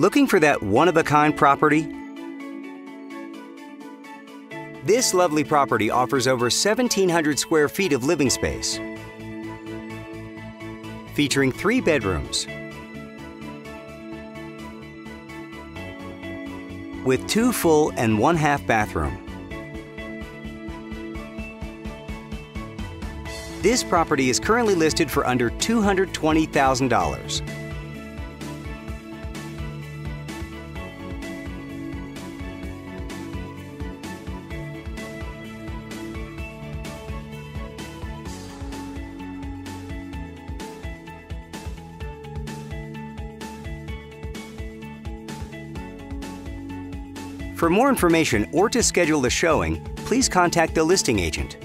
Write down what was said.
Looking for that one-of-a-kind property? This lovely property offers over 1,700 square feet of living space, featuring three bedrooms with two full and one half bathroom. This property is currently listed for under $220,000. For more information or to schedule a showing, please contact the listing agent.